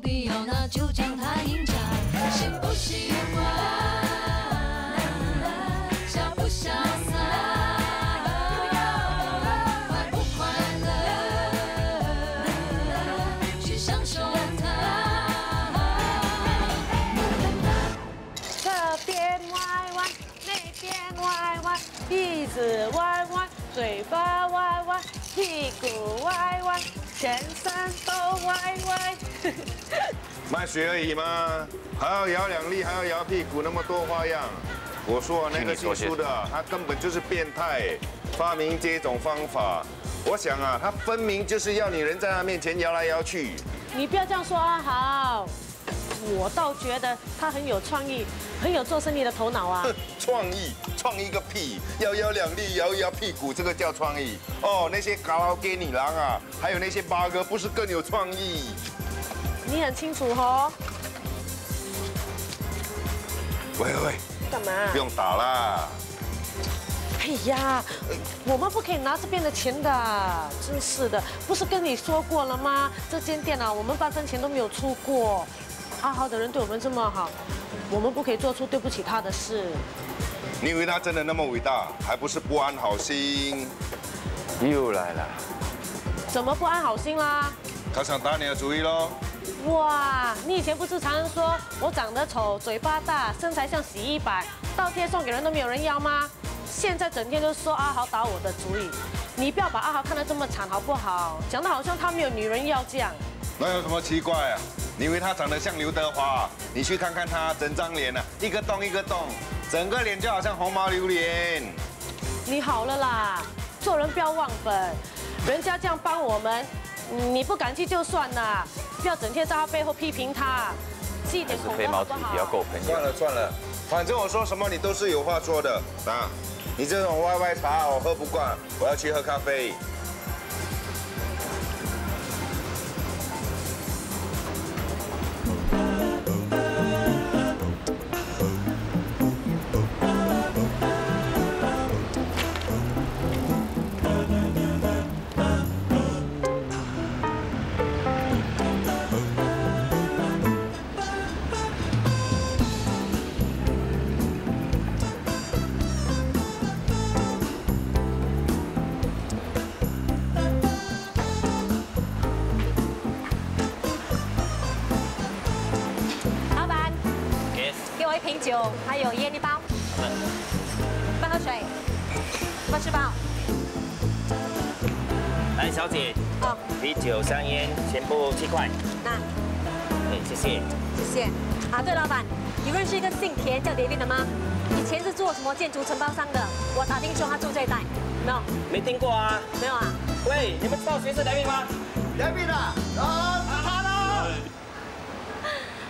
必要那就将它饮下。习不习惯？潇不潇洒？快不快乐？去享受它。这边弯弯，那边弯弯，鼻子弯弯，嘴巴弯弯。嘿。全身都歪歪。卖水而已吗？还要摇两粒，还要摇屁股，那么多花样。我说啊，那个姓苏的，他根本就是变态，发明这种方法。我想啊，他分明就是要你人在他面前摇来摇去。你不要这样说阿豪，我倒觉得他很有创意，很有做生意的头脑啊。创意？创意个屁！摇摇两粒，摇一摇屁股，这个叫创意？哦，那些卡拉 OK 女郎啊，还有那些八哥，不是更有创意？你很清楚哦。喂喂，干嘛？不用打啦。哎呀，我们不可以拿这边的钱的，真是的，不是跟你说过了吗？这间店啊，我们半分钱都没有出过。阿豪的人对我们这么好，我们不可以做出对不起他的事。你以为他真的那么伟大，还不是不安好心？又来了。怎么不安好心啦？他想打你的主意喽。哇，你以前不是常常说我长得丑、嘴巴大、身材像洗衣板，倒贴送给人都没有人要吗？现在整天都说阿豪打我的主意，你不要把阿豪看得这么惨好不好？讲得好像他没有女人要这样。那有什么奇怪啊？你以为他长得像刘德华？你去看看他整张脸啊，一个洞一个洞，整个脸就好像红毛榴莲。你好了啦，做人不要忘本，人家这样帮我们，你不感激就算了，不要整天在他背后批评他，记点口德好不好？算了算了，反正我说什么你都是有话说的啊。你这种歪歪茶我喝不惯，我要去喝咖啡。半吃包。来，小姐，哦，啤酒、香烟全部七块。那，哎，谢谢，谢谢。啊，对，老板，你认识一个姓田叫 David 的吗？以前是做什么建筑承包商的？我打听说他住这一带。没有？没听过啊？没有啊？喂，你们知道谁是 David 吗？David 啊，他呢？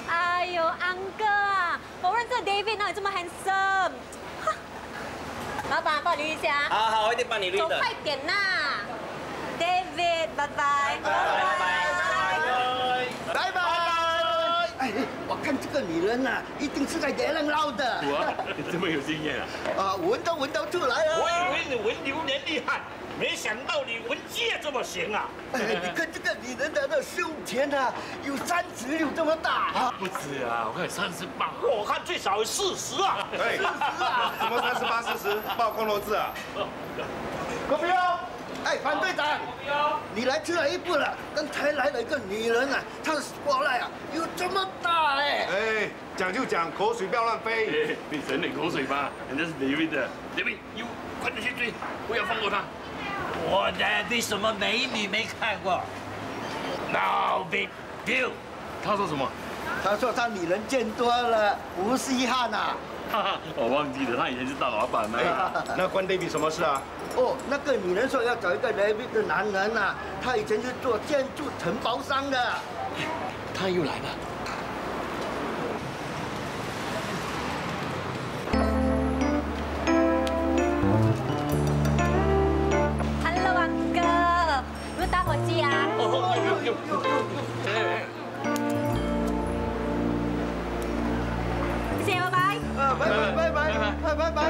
哎呦，安哥啊，我认识 David，哪有这么 handsome？老板，帮我捋一下。好好，我一定帮你捋的。走快点呐，David，拜拜。拜拜拜拜拜拜。哎，我看这个女人呐，一定是在别人捞的。我，这么有经验啊？啊，闻都闻得出来啊。我以为你闻榴莲厉害。没想到你闻芥这么行啊！哎，你看这个女人的那胸前啊，有三十六这么大啊！不止啊，我看三十八，我看最少有四十啊！对，四十啊！什么三十八、四十？报空头字啊！国标，哎，反队长，你来迟了一步了。刚才来了一个女人啊，她的波赖啊，有这么大哎！哎，讲就讲，口水不要乱飞。你省点口水吧，人家是李威的，李威，你快点去追，不要放过他。我的对什么美女没看过？No big deal。他说什么？他说他女人见多了，不稀罕呐。哈哈，我忘记了，他以前是大老板呢。那关 David 什么事啊？哦，那个女人说要找一个 David 的男人呐，他以前是做建筑承包商的。他又来了。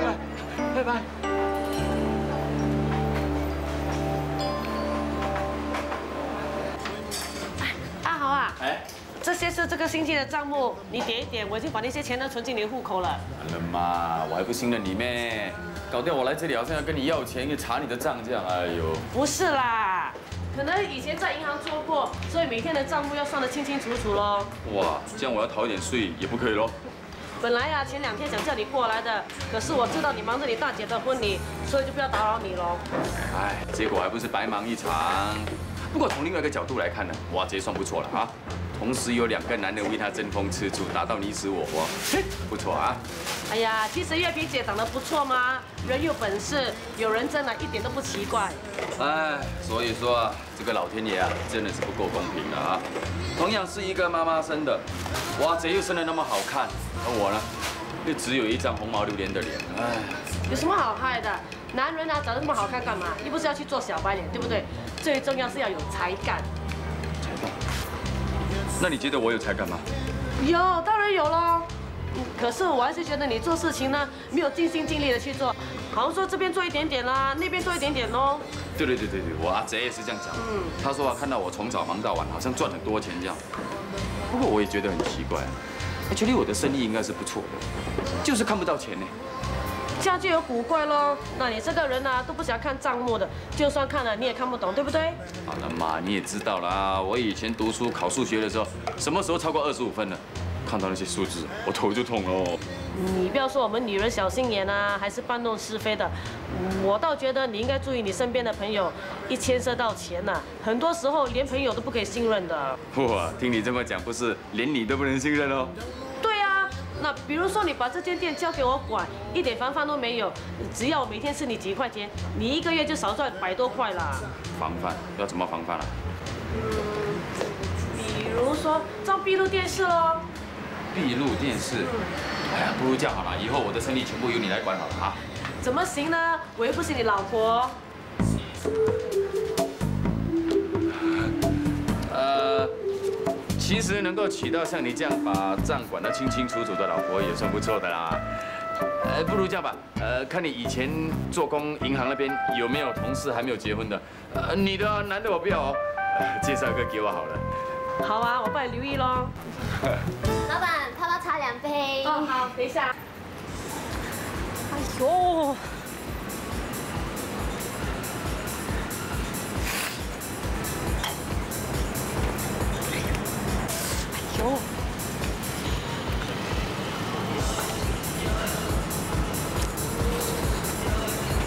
拜拜拜拜拜。阿豪啊，哎，这些是这个星期的账目，你点一点，我已经把那些钱都存进你的户口了。完了嘛，我还不信任你咩？搞掉我来这里好像要跟你要钱，要查你的账这样，哎呦。不是啦。可能以前在银行做过，所以每天的账目要算得清清楚楚喽。哇，这样我要逃一点税也不可以喽。本来呀，前两天想叫你过来的，可是我知道你忙着你大姐的婚礼，所以就不要打扰你喽。哎，结果还不是白忙一场。不过从另外一个角度来看呢，哇，这也算不错了啊。同时有两个男人为她争风吃醋，打到你死我活，嘿，不错啊。哎呀，其实月萍姐长得不错嘛，人有本事，有人争了，一点都不奇怪。哎，所以说啊，这个老天爷啊，真的是不够公平的啊。同样是一个妈妈生的，哇，这又生得那么好看，而我呢，又只有一张红毛榴莲的脸，哎。有什么好害的？男人啊，长得那么好看干嘛？又不是要去做小白脸，对不对？最重要是要有才干。才干？那你觉得我有才干吗？有，当然有喽。可是我还是觉得你做事情呢，没有尽心尽力的去做，好像说这边做一点点啦，那边做一点点喽。对对对对对，我阿贼也是这样讲。嗯。他说啊，看到我从早忙到晚，好像赚很多钱这样。不过我也觉得很奇怪，觉得我的生意应该是不错的，就是看不到钱呢。这样就有古怪喽。那你这个人呢，都不喜欢看账目的，就算看了你也看不懂，对不对？好了嘛，你也知道啦，我以前读书考数学的时候，什么时候超过二十五分了？看到那些数字，我头就痛了。你不要说我们女人小心眼啊，还是搬弄是非的。我倒觉得你应该注意你身边的朋友，一牵涉到钱呐，很多时候连朋友都不可以信任的。哇，听你这么讲，不是连你都不能信任哦？那比如说，你把这间店交给我管，一点防范都没有，只要我每天吃你几块钱，你一个月就少赚百多块啦。防范要怎么防范啊？比如说装闭路电视喽。闭路电视？哎呀，不如这样好了，以后我的生意全部由你来管好了啊。怎么行呢？我又不是你老婆。其实能够娶到像你这样把账管得清清楚楚的老婆也算不错的啦。呃，不如这样吧，呃，看你以前做工银行那边有没有同事还没有结婚的，呃，女的男的我不要哦，介绍一个给我好了。好啊，我帮你留意喽。老板，泡泡茶两杯。哦，好，等一下。哎呦。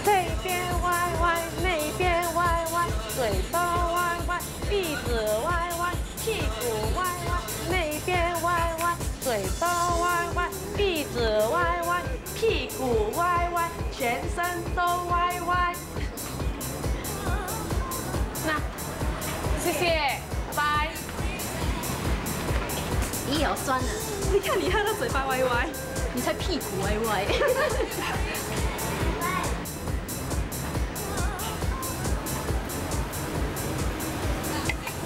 这边歪歪，那边歪歪，嘴巴歪歪，鼻子歪歪，屁股歪歪，那边歪歪，嘴巴歪歪，鼻子歪歪，屁股歪歪，全身都歪歪。那，谢谢。你好酸啊！你看你喝的嘴巴歪歪，你才屁股歪歪。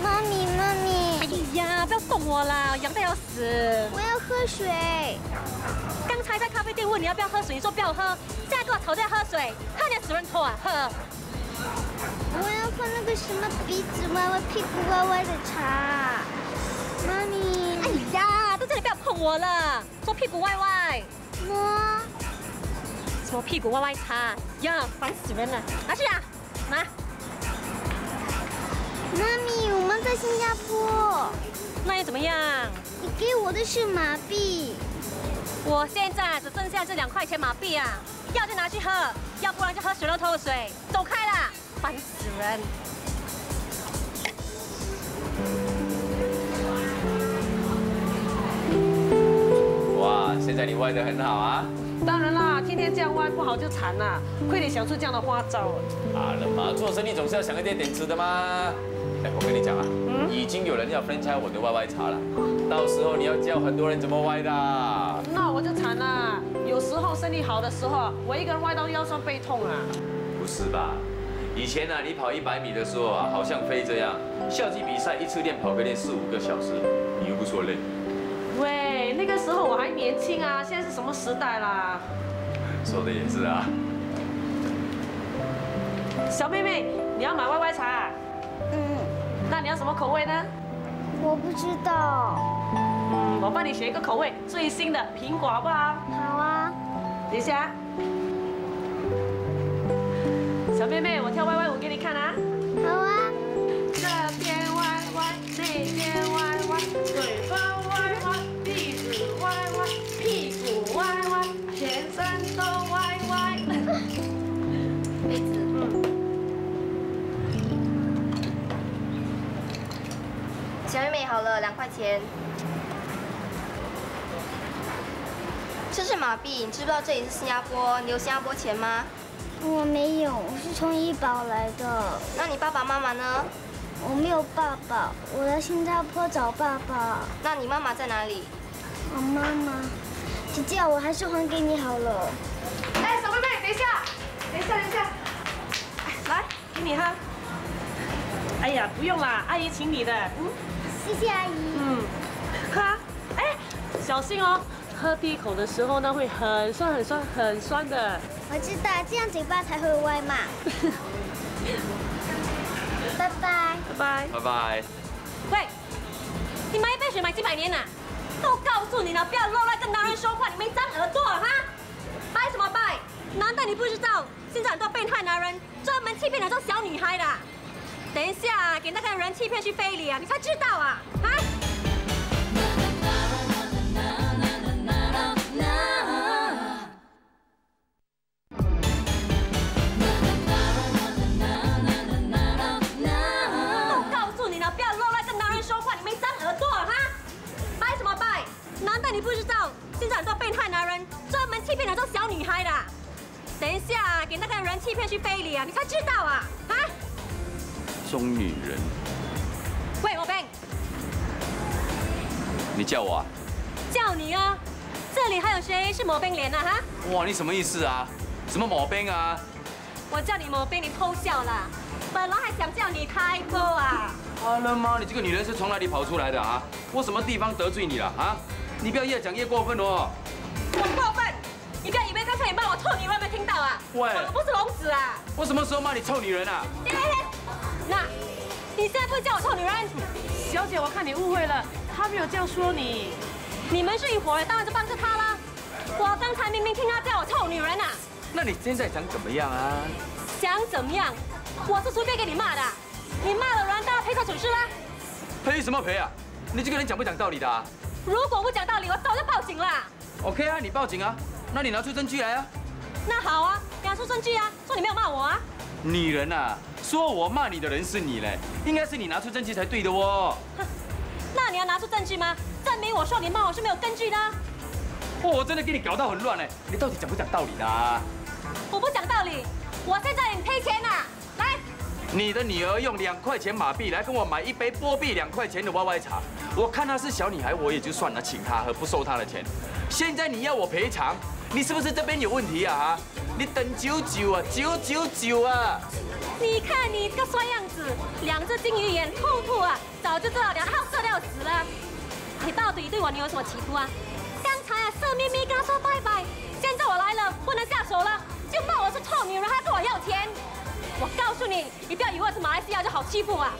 妈咪，妈咪！哎呀，不要动我啦，痒的要死！我要喝水。刚才在咖啡店问你要不要喝水，你说不要喝，现在跟我吵架喝水，喝点死人头啊！喝。我要喝那个什么鼻子歪歪、屁股歪歪的茶。妈咪。你不要碰我了，说屁股歪歪，摸，什么屁股歪歪擦呀，烦死人了，拿去啊，拿。妈咪，我们在新加坡，那又怎么样？你给我的是马币，我现在只剩下这两块钱马币啊，要就拿去喝，要不然就喝水龙头的水，走开啦，烦死人。现在你歪得很好啊！当然啦，天天这样歪不好就惨了，亏你想出这样的花招。好了嘛，做生意总是要想一点点吃的嘛。哎，我跟你讲啊，已经有人要分拆我的歪歪茶了，到时候你要教很多人怎么歪的。那我就惨了，有时候生意好的时候，我一个人歪到腰酸背痛啊。不是吧？以前呢，你跑一百米的时候啊，好像飞这样，校际比赛一次练跑可以练四五个小时，你又不说累。喂，那个时候我还年轻啊，现在是什么时代啦？说的也是啊。小妹妹，你要买歪歪茶？嗯。那你要什么口味呢？我不知道。嗯，我帮你选一个口味，最新的苹果好不好？好啊。等一下。小妹妹，我跳歪歪舞给你看啊。好了，两块钱。这是马币，你知不知道这里是新加坡？你有新加坡钱吗？我没有，我是从医保来的。那你爸爸妈妈呢？我没有爸爸，我来新加坡找爸爸。那你妈妈在哪里？我妈妈，姐姐，我还是还给你好了。哎，小妹妹，等一下，等一下，等一下，来，给你哈。哎呀，不用啦，阿姨请你的。嗯，谢谢阿姨。嗯，喝。哎，小心哦。喝第一口的时候呢，会很酸、很酸、很酸的。我知道，这样嘴巴才会歪嘛。拜拜。拜拜。拜拜。喂，你买一杯水买几百年呐？都告诉你了，不要乱乱跟男人说话，你没长耳朵哈？拜什么拜？难道你不知道现在很多变态男人专门欺骗那种小女孩的？等一下给那个人欺骗去非礼啊，你才知道啊！啊？你什么意思啊？什么毛病啊？我叫你毛病，你偷笑了。本来还想叫你开哥啊。好了吗？你这个女人是从哪里跑出来的啊？我什么地方得罪你了啊？你不要越讲越过分哦！我过分？你不要以为刚才你骂我臭女人没听到啊？喂，我不是聋子啊！我什么时候骂你臭女人啊？那，你现在不是叫我臭女人？小姐，我看你误会了，他没有这样说你。你们是一伙，当然就帮着他啦。我刚才明明听他叫我臭女人啊！那你现在想怎么样啊？想怎么样？我是随便给你骂的，你骂了人，当然赔他损失啦。赔什么赔啊？你这个人讲不讲道理的？如果不讲道理，我早就报警了。OK 啊，你报警啊，那你拿出证据来啊。那好啊，拿出证据啊，说你没有骂我啊。女人啊，说我骂你的人是你嘞，应该是你拿出证据才对的哦。那你要拿出证据吗？证明我说你骂我是没有根据的。我真的给你搞到很乱嘞，你到底讲不讲道理的？我不讲道理，我现在你赔钱呐，来。你的女儿用两块钱马币来跟我买一杯波币两块钱的 Y Y 茶，我看她是小女孩，我也就算了，请她喝，不收她的钱。现在你要我赔偿，你是不是这边有问题啊？你等九九啊，九九九啊！你看你个衰样子，两只金鱼眼，兔兔啊，早就知道两号色料死了。你到底对我女儿有什么企图啊？色眯眯跟他说拜拜，现在我来了，不能下手了，就骂我是臭女人，还跟我要钱。我告诉你，你不要以为是马来西亚就好欺负啊！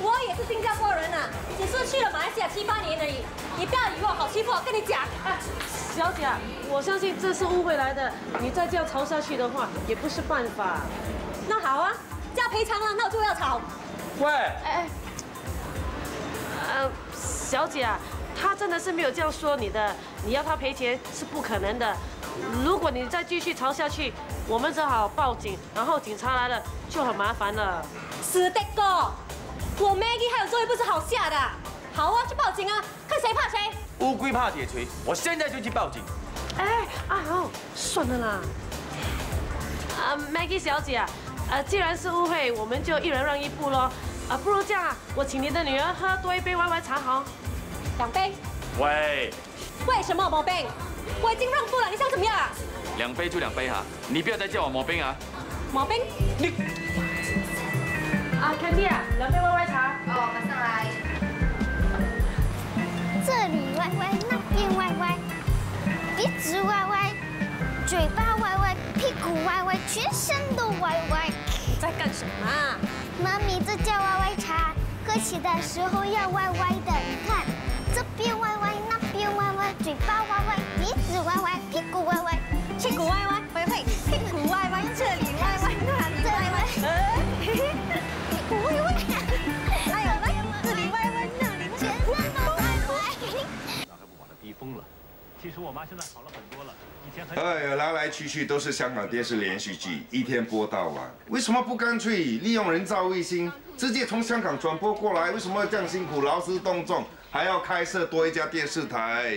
我也是新加坡人呐，只是去了马来西亚七八年而已。你不要以为我好欺负，我跟你讲。小姐，我相信这是误会来的，你再这样吵下去的话，也不是办法。那好啊，要赔偿了，那我就要吵。喂，哎，呃，小姐啊，他真的是没有这样说你的，你要他赔钱是不可能的。如果你再继续吵下去，我们只好报警，然后警察来了就很麻烦了。是的哥，我 Maggie 还有做一步是好下的。好啊，去报警啊，看谁怕谁。乌龟怕铁锤，我现在就去报警。哎，阿豪，算了啦。啊，Maggie 小姐啊，呃，既然是误会，我们就一人让一步喽。啊，不如这样，我请你的女儿喝多一杯 Y Y 茶好。两杯。喂。为什么毛病？我已经让步了，你想怎么样？两杯就两杯哈，你不要再叫我毛病啊！毛病，你啊，Candy 啊，两杯歪歪茶。哦，马上来。这里歪歪，那边歪歪，鼻子歪歪，嘴巴歪歪，屁股歪歪，全身都歪歪。你在干什么？妈咪，这叫歪歪茶，喝起的时候要歪歪的。你看，这边歪歪，那边歪歪，嘴巴歪歪，鼻子歪歪，屁股歪歪。屁股歪歪，喂喂，屁股歪歪，这里歪歪，那里歪歪，屁股歪歪，哎呦喂，这里歪歪，那里全都歪歪。那还不把他逼疯了？其实我妈现在好了很多了，以前很。哎呀，来来去去都是香港电视连续剧，一天播到晚。为什么不干脆利用人造卫星，直接从香港转播过来？为什么要这样辛苦、劳师动众，还要开设多一家电视台？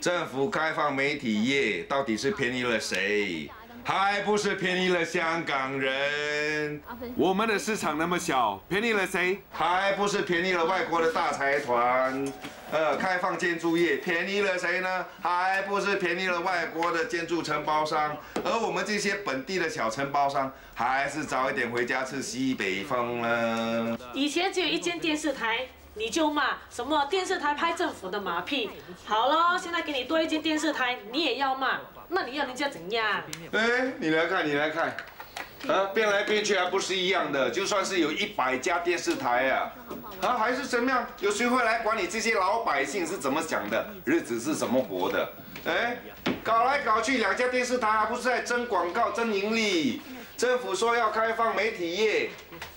政府开放媒体业，到底是便宜了谁？还不是便宜了香港人？我们的市场那么小，便宜了谁？还不是便宜了外国的大财团？呃，开放建筑业，便宜了谁呢？还不是便宜了外国的建筑承包商？而我们这些本地的小承包商，还是早一点回家吃西北风了。以前只有一间电视台。你就骂什么电视台拍政府的马屁？好了，现在给你多一间电视台，你也要骂？那你要人家怎样？哎，你来看，你来看，啊，变来变去还不是一样的？就算是有一百家电视台啊，啊，还是怎么样？有谁会来管你这些老百姓是怎么想的，日子是怎么活的？哎，搞来搞去，两家电视台还不是在争广告、争盈利？政府说要开放媒体业，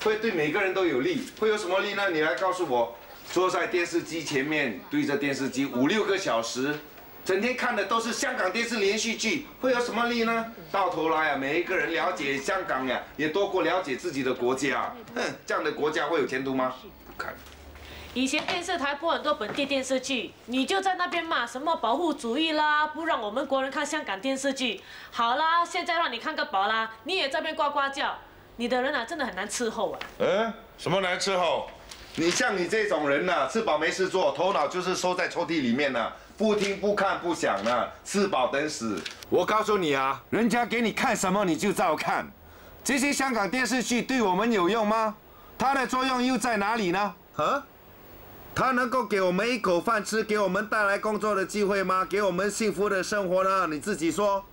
会对每个人都有利，会有什么利呢？你来告诉我。坐在电视机前面，对着电视机五六个小时，整天看的都是香港电视连续剧，会有什么利呢？到头来啊，每一个人了解香港呀，也多过了解自己的国家。哼，这样的国家会有前途吗？不看。以前电视台播很多本地电视剧，你就在那边骂什么保护主义啦，不让我们国人看香港电视剧。好啦，现在让你看个宝啦，你也在边呱呱叫，你的人啊，真的很难伺候啊。嗯，什么难伺候？你像你这种人呢，吃饱没事做，头脑就是收在抽屉里面呢，不听不看不想呢，吃饱等死。我告诉你啊，人家给你看什么你就照看。这些香港电视剧对我们有用吗？它的作用又在哪里呢？啊？它能够给我们一口饭吃，给我们带来工作的机会吗？给我们幸福的生活呢？你自己说。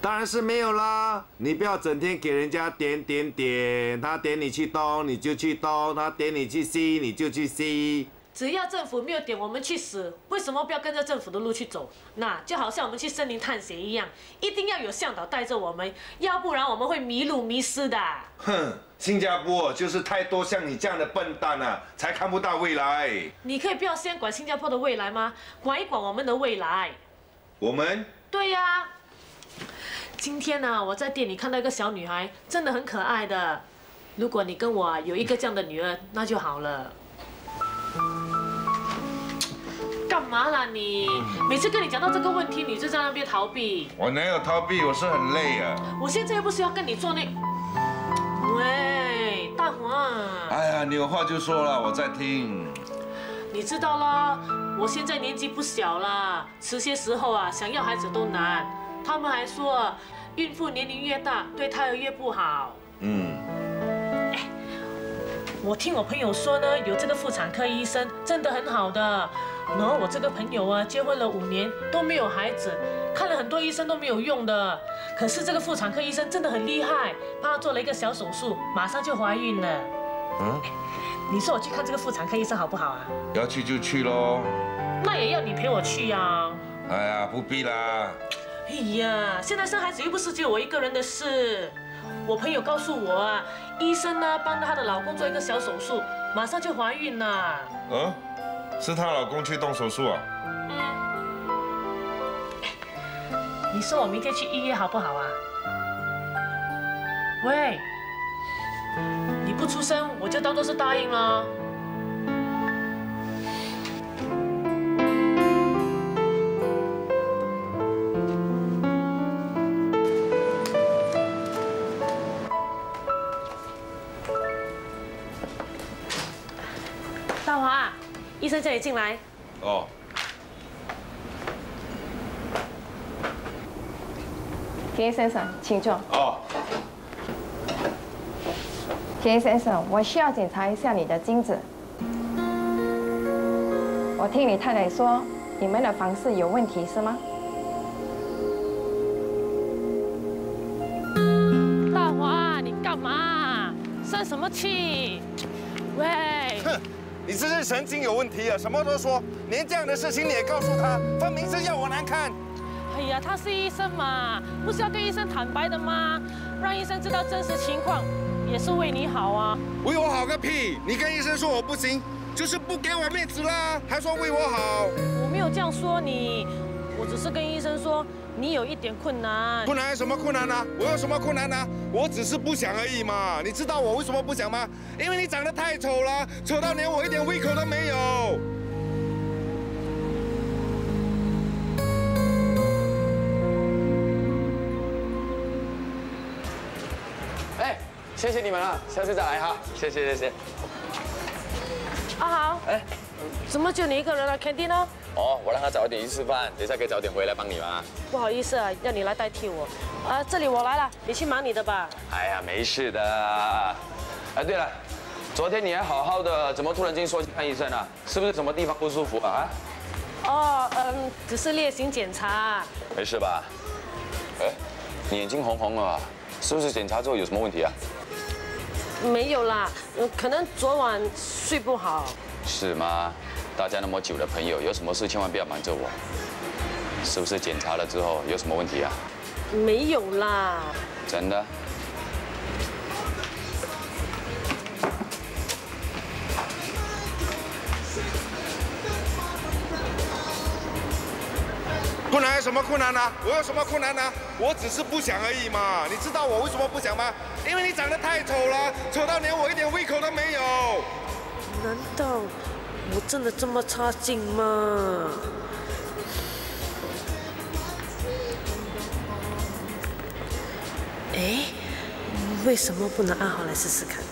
当然是没有啦！你不要整天给人家点点点，他点你去东你就去东，他点你去西你就去西。只要政府没有点我们去死，为什么不要跟着政府的路去走？那就好像我们去森林探险一样，一定要有向导带着我们，要不然我们会迷路迷失的。哼，新加坡就是太多像你这样的笨蛋了，才看不到未来。你可以不要先管新加坡的未来吗？管一管我们的未来。我们？对呀。今天呢，我在店里看到一个小女孩，真的很可爱的。如果你跟我有一个这样的女儿，那就好了。干嘛啦你？每次跟你讲到这个问题，你就在那边逃避。我哪有逃避？我是很累啊。我现在又不是要跟你做那……喂，大黄。哎呀，你有话就说了，我在听。你知道啦，我现在年纪不小了，迟些时候啊，想要孩子都难。他们还说，孕妇年龄越大，对胎儿越不好。嗯。哎，我听我朋友说呢，有这个妇产科医生真的很好的。然后我这个朋友啊，结婚了五年都没有孩子，看了很多医生都没有用的。可是这个妇产科医生真的很厉害，帮他做了一个小手术，马上就怀孕了。嗯。你说我去看这个妇产科医生好不好啊？要去就去喽。那也要你陪我去呀。哎呀，不必啦。哎呀，现在生孩子又不是只有我一个人的事。我朋友告诉我啊，医生呢帮她的老公做一个小手术，马上就怀孕了。嗯，是她老公去动手术啊？嗯。你说我明天去医院好不好啊？喂，你不出声，我就当做是答应了。医生叫你进来。哦。田先生，请坐。哦。田先生，我需要检查一下你的精子。我听你太太说，你们的房事有问题，是吗？大华，你干嘛？生什么气？喂。哼。你这是神经有问题啊！什么都说，连这样的事情你也告诉他，分明是要我难看。哎呀，他是医生嘛，不是要跟医生坦白的吗？让医生知道真实情况，也是为你好啊。为我好个屁！你跟医生说我不行，就是不给我面子啦，还说为我好。我没有这样说你，我只是跟医生说你有一点困难。困难有什么困难呢？我有什么困难呢？我只是不想而已嘛。你知道我为什么不想吗？因为你长得太丑了，丑到连我一点胃口都没有。哎，谢谢你们啊，下次再来哈。谢谢谢谢。阿豪，哎，怎么就你一个人了？Candy 呢？哦，我让他早一点去吃饭，等一下可以早点回来帮你吗？不好意思啊，要你来代替我。啊，这里我来了，你去忙你的吧。哎呀，没事的。哎，对了，昨天你还好好的，怎么突然间说去看医生啊？是不是什么地方不舒服啊？哦，嗯，只是例行检查。没事吧？哎，你眼睛红红的，是不是检查之后有什么问题啊？没有啦，可能昨晚睡不好。是吗？大家那么久的朋友，有什么事千万不要瞒着我。是不是检查了之后有什么问题啊？没有啦。真的？困难有什么困难呢？我有什么困难呢？我只是不想而已嘛。你知道我为什么不想吗？因为你长得太丑了，丑到连我一点胃口都没有。难道我真的这么差劲吗？哎，为什么不能按好来试试看？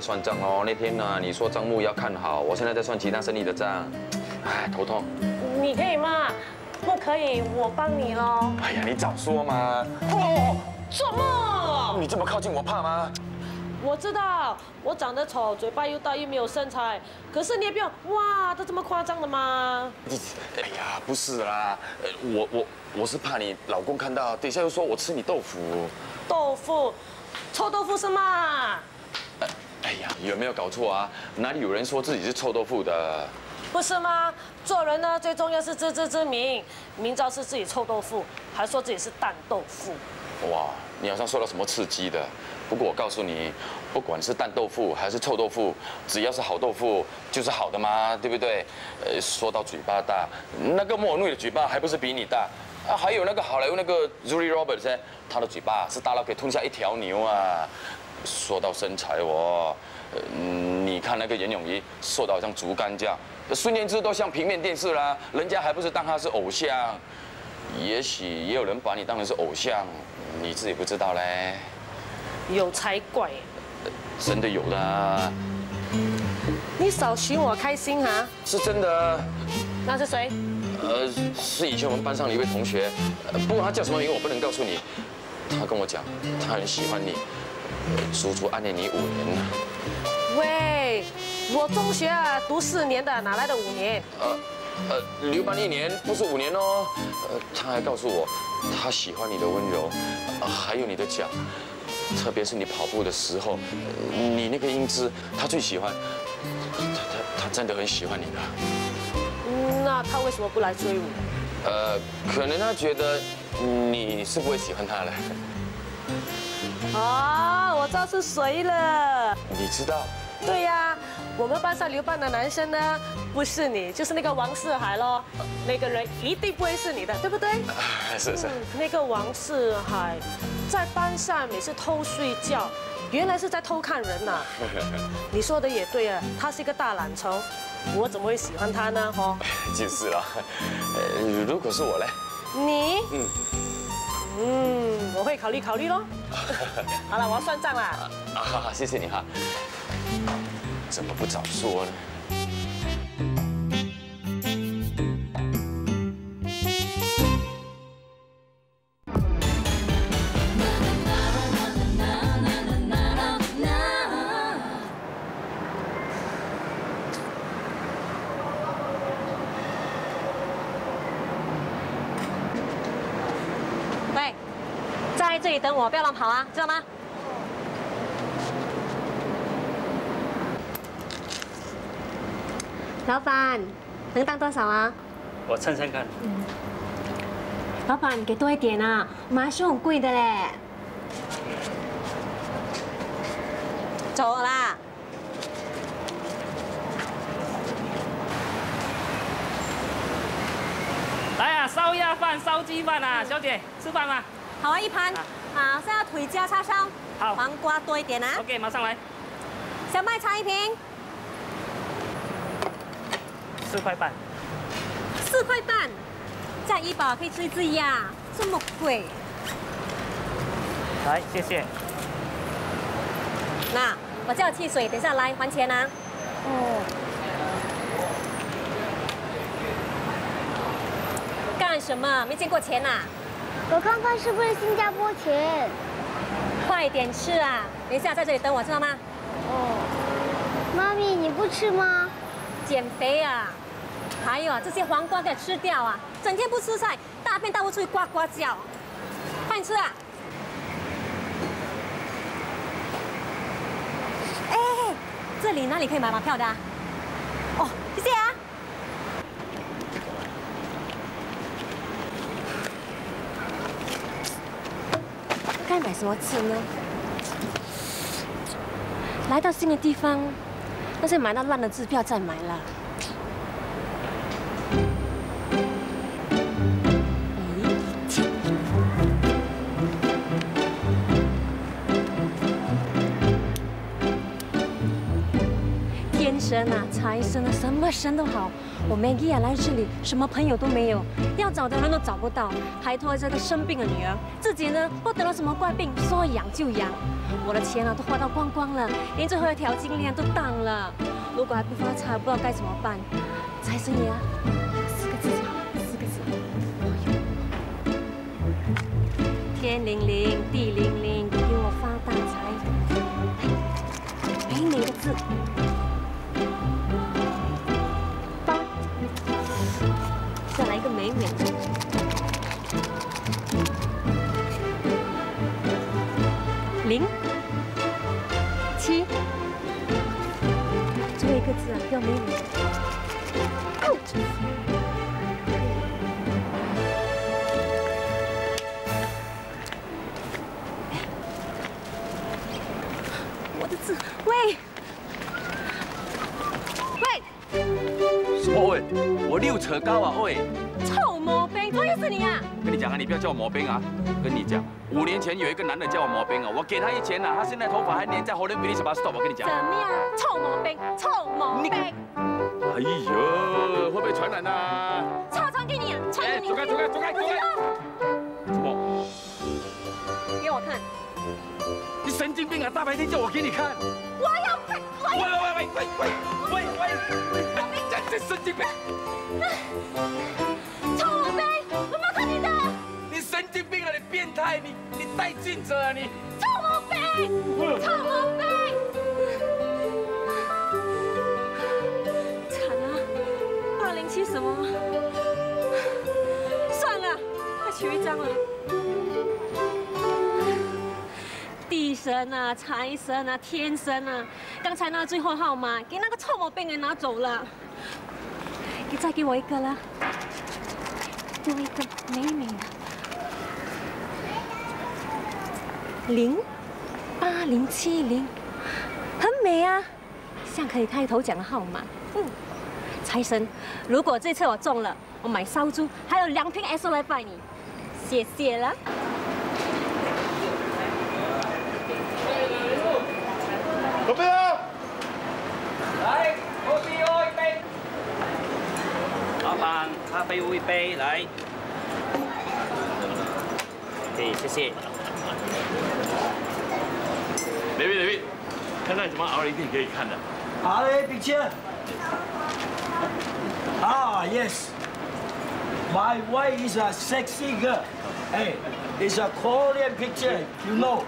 在算账哦。那天呢，你说账目要看好，我现在在算其他生意的账，哎，头痛。你可以吗？不可以，我帮你喽。哎呀，你早说嘛！哦，做梦！你这么靠近我，怕吗？我知道，我长得丑，嘴巴又大又没有身材，可是你也不用哇，都这么夸张的吗？哎呀，不是啦，呃，我我我是怕你老公看到，等一下又说我吃你豆腐。豆腐，臭豆腐是吗？哎呀，有没有搞错啊？哪里有人说自己是臭豆腐的？不是吗？做人呢，最重要是自知之明，明知道是自己臭豆腐，还说自己是蛋豆腐。哇，你好像受到什么刺激的。不过我告诉你，不管是蛋豆腐还是臭豆腐，只要是好豆腐就是好的嘛，对不对？呃，说到嘴巴大，那个莫文蔚的嘴巴还不是比你大啊？还有那个好莱坞那个 Julie Roberts，他的嘴巴是大到可以吞下一条牛啊。说到身材哦，呃，你看那个严咏仪瘦到像竹竿这样，孙燕姿都像平面电视啦，人家还不是当她是偶像？也许也有人把你当成是偶像，你自己不知道嘞。有才怪！真的有的。你少许我开心哈。是真的。那是谁？呃，是以前我们班上的一位同学，不过他叫什么名我不能告诉你。他跟我讲，他很喜欢你，足足暗恋你五年了。喂，我中学啊读四年的，哪来的五年？呃呃，留班一年不是五年哦。呃，他还告诉我，他喜欢你的温柔，还有你的脚。特别是你跑步的时候，你那个英姿，他最喜欢。他他他真的很喜欢你的。那他为什么不来追我？呃，可能他觉得你是不会喜欢他的。啊，我知道是谁了。你知道？对呀，我们班上留班的男生呢，不是你，就是那个王世海喽。那个人一定不会是你的，对不对？是是。那个王世海在班上每次偷睡觉，原来是在偷看人呐。你说的也对啊，他是一个大懒虫，我怎么会喜欢他呢？哦。就是了。呃，如果是我嘞？你？嗯。嗯，我会考虑考虑喽。好了，我要算账啦。啊，谢谢你哈。怎么不早说呢？里等我，不要乱跑啊，知道吗？老板，能当多少啊？我称称看。老板，给多一点啊，麻薯很贵的嘞。走啦。来啊，烧鸭饭、烧鸡饭啊，小姐，吃饭吗？好啊，一盘。好，现在腿加叉烧。好。黄瓜多一点啊。OK，马上来。小麦茶一瓶。四块半。四块半，这样一把可以吃一只鸭，这么贵。来，谢谢。那我叫汽水，等下来还钱啊。哦。干什么？没见过钱呐、我看看是不是新加坡钱。快点吃啊！等一下在这里等我，知道吗？哦。妈咪，你不吃吗？减肥啊！还有啊，这些黄瓜给吃掉啊！整天不吃菜，大便大不出去，呱呱叫。快点吃啊！哎，这里哪里可以买马票的、啊？哦，谢谢啊。该买什么吃呢？来到新的地方，那是买到烂的支票再买了。天生啊，财神啊，什么神都好。我 Maggie 来这里，什么朋友都没有，要找的人都找不到，还拖着个生病的女儿，自己呢不得了什么怪病，说养就养。我的钱啊都花到光光了，连最后一条金链都当了。如果还不发财，不知道该怎么办。财神爷啊，四个字就好，四个字。天灵灵，地灵灵，给我发大财。美美的字。字啊，要美女。我的字，喂，喂，什么喂？我六尺高啊喂！臭毛病，多意思你啊？跟你讲啊，你不要叫我毛兵啊！跟你讲，五年前有一个男的叫我毛兵啊，我给他一钱啊，他现在头发还粘在喉咙比利什么 stop，我跟你讲。怎么样？臭毛病，臭毛病，哎呦，会不会传染啊？插传给你啊，传给你。走开走开走开走开！什么？给我看。你神经病啊！大白天叫我给你看。我要看，喂。喂喂喂喂喂喂喂！神经病！带劲者啊你！臭毛病，臭毛病。惨了，二零七什么？算了，快取一张了。地神啊，财神啊，天神啊！刚才那最后号码给那个臭毛病给拿走了，你再给我一个了，给我一个美美的。零八零七零，很美啊，像可以开头奖的号码。嗯，财神，如果这次我中了，我买烧猪，还有两瓶 S 来拜你，谢谢了。左边，来，咖啡我一杯。老板，咖啡我一杯，来。对，谢谢。David David，看看有什么 R A 片可以看的。RA picture. Ah, yes. My wife is a sexy girl. Hey, it's a Korean picture, you know.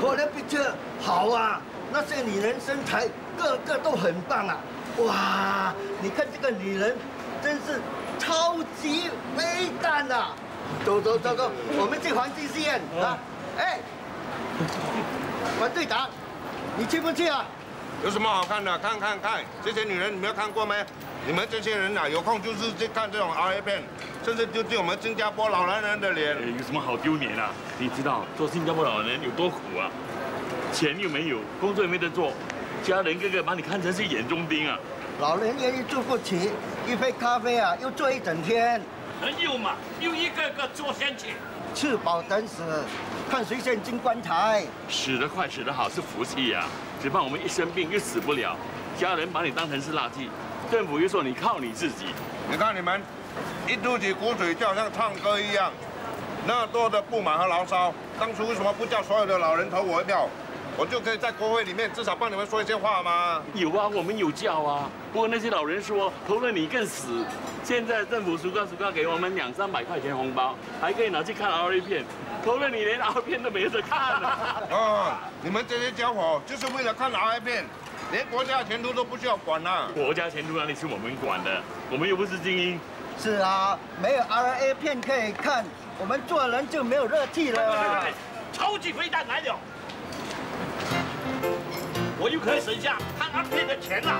Korean picture 好啊，那些女人身材个个都很棒啊！哇，你看这个女人真是超级美淡啊！走走走走，我们去黄金戏院啊！哎，管队长，你去不去啊？有什么好看的？看看看，这些女人你没有看过没？你们这些人啊，有空就是去看这种 R A 片，甚至丢丢我们新加坡老男人的脸。有什么好丢脸啊？你知道做新加坡老人有多苦啊？钱又没有，工作也没得做，家人个个把你看成是眼中钉啊！老人愿意住不起，一杯咖啡啊，又坐一整天。很有嘛，又一个个坐下去，吃饱等死，看谁先进棺材。死得快，死得好是福气呀，只怕我们一生病又死不了，家人把你当成是垃圾，政府又说你靠你自己。你看你们，一肚子苦水就好像唱歌一样，那多的不满和牢骚，当初为什么不叫所有的老人投我一票？我就可以在国会里面至少帮你们说一些话吗？有啊，我们有叫啊。不过那些老人说投了你更死。现在政府暑假暑假给我们两三百块钱红包，还可以拿去看 R A 片。投了你连 R 片都没得看了。啊！你们这些家伙就是为了看 R A 片，连国家的前途都不需要管了。国家前途哪里是我们管的？我们又不是精英。是啊，没有 R A 片可以看，我们做人就没有热气了。超级飞弹来了！我又可以省下看阿片的钱了。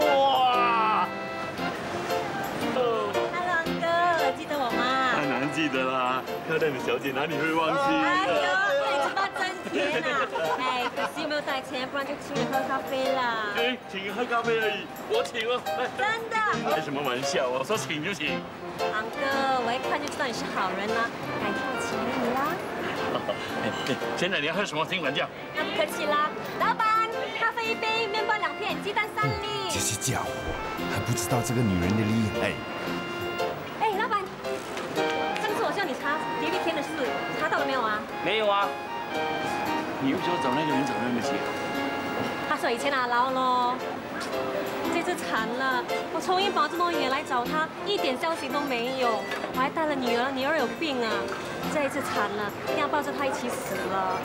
哇！Hello，哥，记得我吗？当然记得啦，漂亮的小姐哪里会忘记？哎呦，你嘴巴真甜啊！哎，可惜没有带钱，不然就请你喝咖啡啦。哎，请喝咖啡而已，我请了。真的？开什么玩笑？我说请就请。昂哥，我一看就知道你是好人啦，改天我请你啦。现在你要喝什么？听管教。那不客气啦，老板，咖啡一杯，面包两片，鸡蛋三粒。这些家伙还不知道这个女人的厉害。哎，老板，上次我叫你查蝶碧天的事，查到了没有啊？没有啊。你又说找那个人找那么急？他说以前拿牢喽。这次惨了，我从医保这么远来找他，一点消息都没有。我还带了女儿，女儿有病啊。这一次惨了，要抱着他一起死了。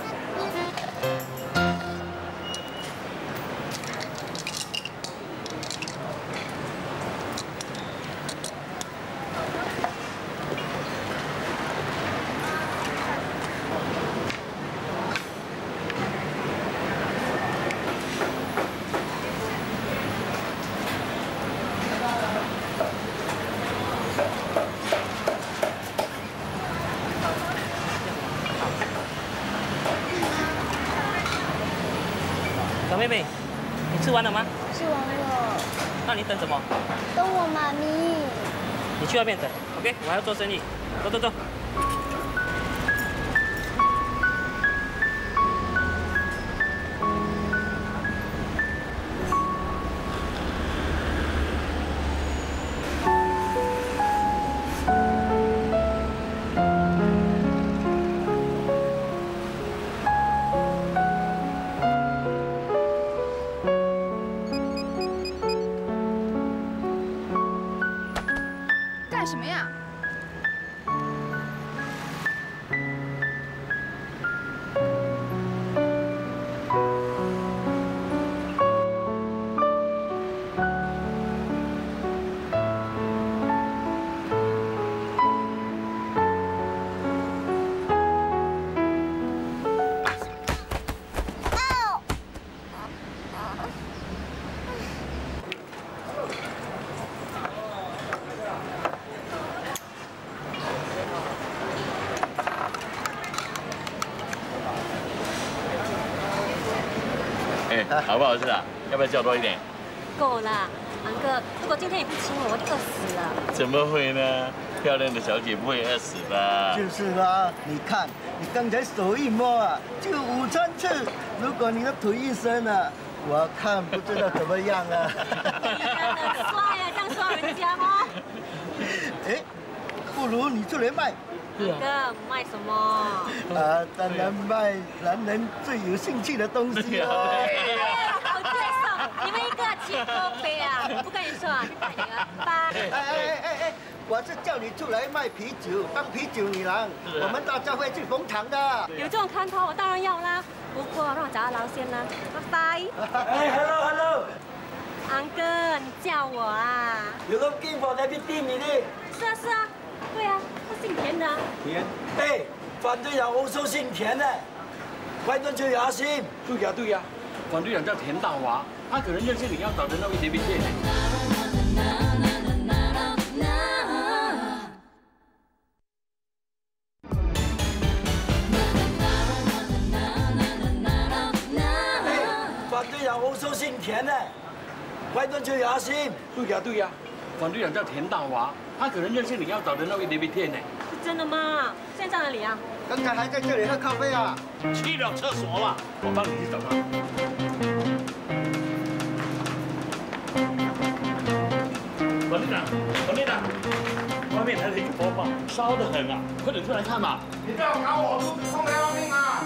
妹妹，你吃完了吗？吃完了。那你等什么？等我妈咪。你去外面等，OK？我还要做生意，走走走。好不好吃啊？要不要叫多一点？够了，昂哥，如果今天你不请我，我就饿死了。怎么会呢？漂亮的小姐不会饿死吧？就是啦，你看，你刚才手一摸啊，就五餐吃。如果你的腿一伸啊，我看不知道怎么样啊。刷呀，这样刷人家吗？哎，不如你出来卖。哥，卖什么？啊，当然卖男人最有兴趣的东西了。好介绍，你们一个切多杯啊！不跟你说啊，去打电话。哎哎哎哎，我是叫你出来卖啤酒，当啤酒女郎，我们大家会去捧场的。有这种看头，我当然要啦。不过让我找阿劳先啦，拜拜。哎，hello hello，昂哥，你叫我啊？You looking for that team, 是啊是啊。对啊，他姓田的。田？哎，反对长欧洲姓田的，快点去牙心。对呀对呀，反对长叫田大华，他可能认识你要找的那位田明健。反对长欧洲姓田的，快点去牙心。对呀对呀，反对长叫田大华，他可能认识你要找的那位田明健呢。是真的吗？现在在哪里啊？刚才还在这里喝咖啡啊。去了厕所了，我帮你去找他。管队长，管队长，外面来了一个包包，烧得很啊，快点出来看吧！你不要搞我，肚子痛的要命啊！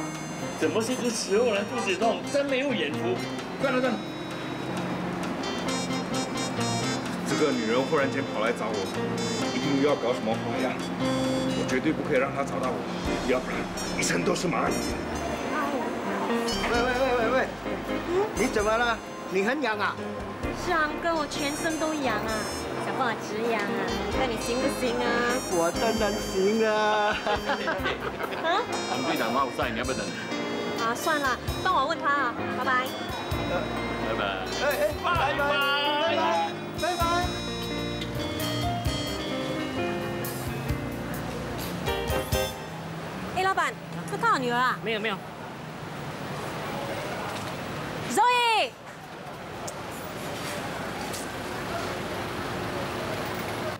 怎么是个时候人肚子痛？真没有眼福！快来看！个女人忽然间跑来找我，一定又要搞什么花样，我绝对不可以让她找到我，要不然一身都是蚂蚁。喂喂喂喂喂，你怎么了？你很痒啊？是啊，哥，我全身都痒啊，想帮我止痒啊，看你行不行啊？我当然行啊。啊？韩队长骂我晒，你要不要等？啊，算了，帮我问他啊，拜拜。拜拜。哎哎，拜拜拜拜拜拜。板，是看我女儿啊？没有没有。Zoe。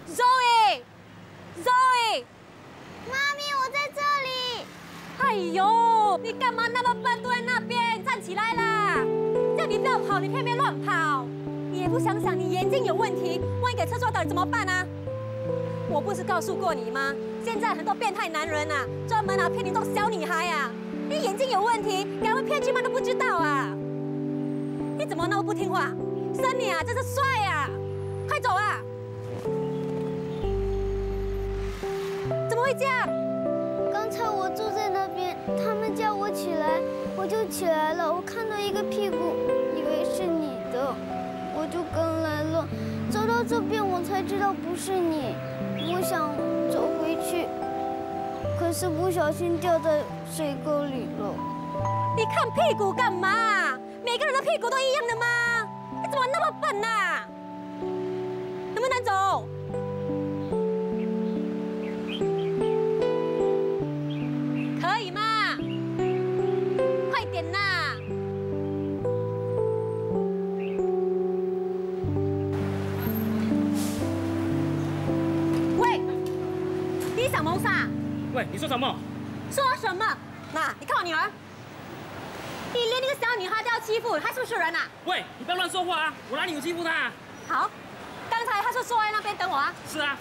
Zoe。Zoe。妈咪，我在这里。哎呦，你干嘛那么笨，蹲在那边？站起来啦！叫你不要跑，你偏偏乱跑。你也不想想，你眼睛有问题，万一给车撞到，你怎么办啊？我不是告诉过你吗？现在很多变态男人啊，专门啊骗你这种小女孩啊。你眼睛有问题，敢问骗去吗都不知道啊！你怎么那么不听话？生你啊，真是帅呀！快走啊！怎么会这样？刚才我坐在那边，他们叫我起来，我就起来了。我看到一个屁股，以为是你的，我就跟来了。走到这边，我才知道不是你。我想，可是不小心掉在水沟里了。你看屁股干嘛？每个人的屁股都一样的吗？你怎么那么笨呐、你说什么？说什么？那你看我女儿，你连那个小女孩都要欺负，她是不是人啊？喂，你不要乱说话啊！我哪里有欺负她、啊？好，刚才她说坐在那边等我啊，是啊。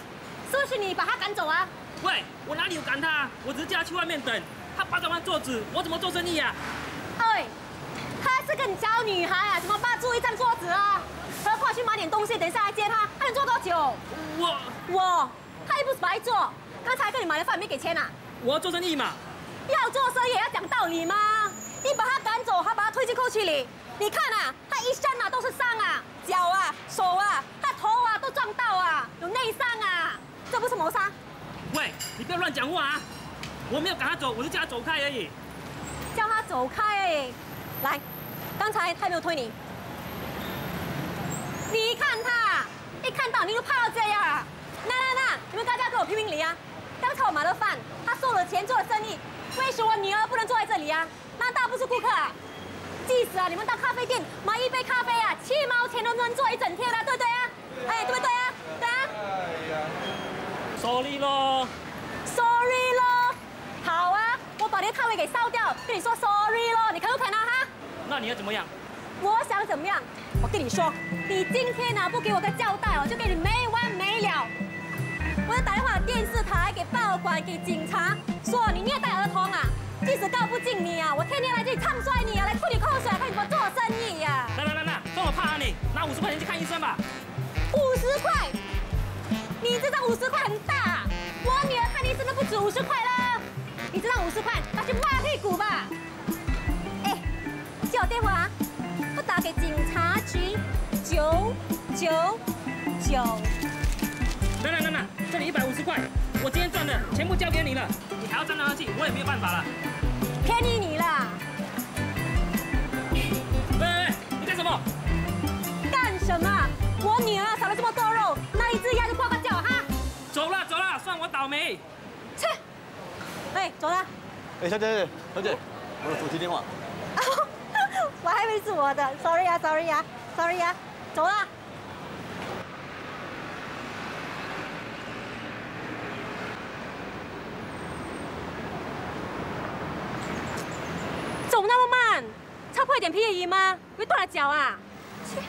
是不是你把她赶走啊？喂，我哪里有赶她、啊？我只是叫她去外面等。她霸占完桌子，我怎么做生意呀、啊？哎，她是个小女孩啊，怎么霸住一张桌子啊？何况去买点东西，等一下来接她，她能坐多久？我我，她又不是白做，刚才跟你买的饭没给钱啊？我要做生意嘛。要做生意也要讲道理吗？你把他赶走，还把他推进沟渠里，你看啊，他一身啊都是伤啊，脚啊、手啊、他头啊都撞到啊，有内伤啊，这不是谋杀？喂，你不要乱讲话啊！我没有赶他走，我是叫他走开而已。叫他走开而已。来，刚才他有没有推你？你看他，一看到你就怕到这样啊！那那那，你们大家给我评评理啊！刚才我买了饭，他收了钱做了生意。为什么女儿不能坐在这里啊？难道不是顾客啊？即使啊，你们到咖啡店买一杯咖啡啊，七毛钱都能坐一整天了，对不对啊？哎，对不对啊？对啊。哎呀，sorry 咯，sorry 咯。好啊，我把你的摊位给烧掉，跟你说 sorry 咯，你肯不肯啊？哈？那你要怎么样？我想怎么样？我跟你说，你今天呢、啊、不给我个交代，我就跟你没完没了。我要打电话电视台、给报馆、给警察，说你虐待儿童啊！即使告不进你啊，我天天来这里唱衰你啊，来吐你口水，看你怎么做生意呀、啊！来来来来，算我怕你，拿五十块钱去看医生吧。五十块？你知道五十块很大，我女儿看医生都不止五十块了。你知道五十块拿去抹屁股吧。哎，接我电话啊！我打给警察局，九九九。来来来来，了，你还要沾沾自喜，我也没有办法了。便宜你啦！喂喂喂，你干什么？干什么？我女儿少了这么多肉，那一只鸭就呱呱叫哈！走了走了，算我倒霉。切！哎，走了。哎，小姐，小姐，我的手机电话。我还以为是我的，sorry 啊，sorry 啊，sorry 啊，走了。走那么慢，擦破一点皮而已吗？会断了脚啊？切！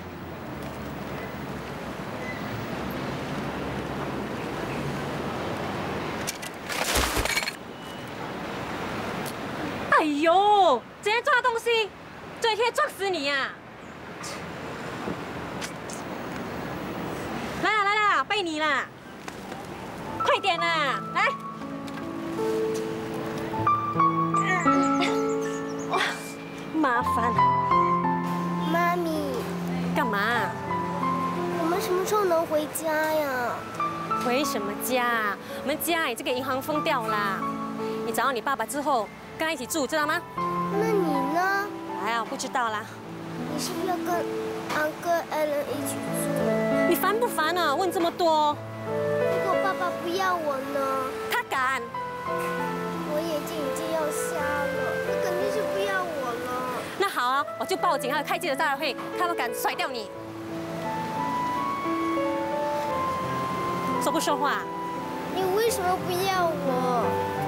哎呦，今天撞东西，昨天撞死你呀、来了来了，背你了，快点啦，来。麻烦。妈咪，干嘛？我们什么时候能回家呀？回什么家？我们家已经给银行封掉啦。你找到你爸爸之后，跟他一起住，知道吗？那你呢？哎呀，我不知道啦。你是不是要跟安哥、艾伦一起住？你烦不烦啊？问这么多。如果爸爸不要我呢？他敢。报警，还有开记者招待会，看他们敢甩掉你。说不说话？你为什么不要我？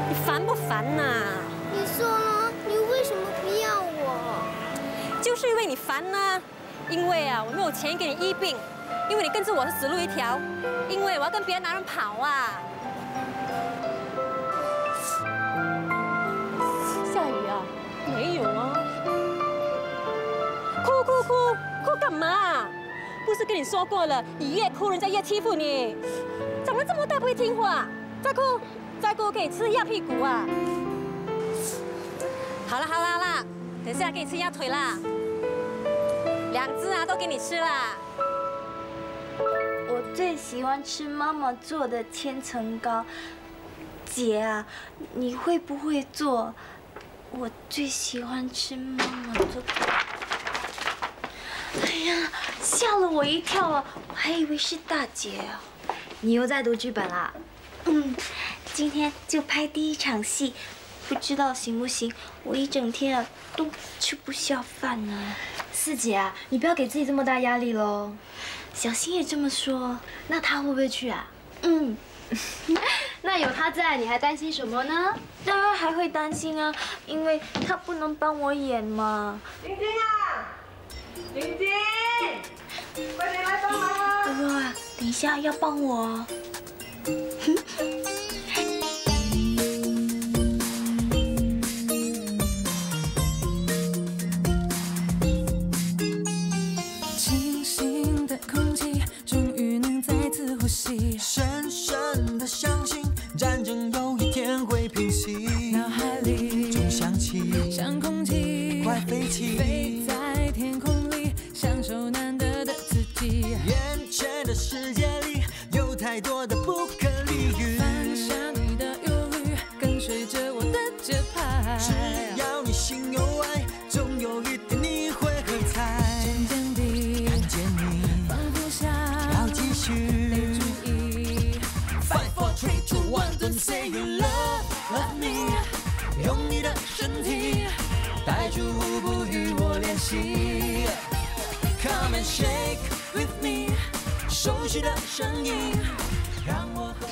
你烦不烦呐、你说了，你为什么不要我？就是因为你烦呐、因为啊，我没有钱给你医病，因为你跟着我是死路一条，因为我要跟别的男人跑啊。下雨啊？没有啊。不是跟你说过了，你越哭人家越欺负你。长得这么大不会听话，再哭再哭给你吃鸭屁股啊！好了好了好了，等下给你吃鸭腿啦，两只啊都给你吃啦。我最喜欢吃妈妈做的千层糕。姐啊，你会不会做？我最喜欢吃妈妈做的。哎呀，吓了我一跳啊！我还以为是大姐啊。你又在读剧本啦？嗯，今天就拍第一场戏，不知道行不行？我一整天啊都吃不下饭呢。四姐啊，你不要给自己这么大压力喽。小新也这么说。那他会不会去啊？嗯，那有他在，你还担心什么呢？当然还会担心啊，因为他不能帮我演嘛。玲晶啊，玲晶，快点来帮忙啊！哥哥啊，等一下要帮我哦。清新的空气，终于能再次呼吸。深深无不与我联系 come and shake with me 熟悉的声音让我和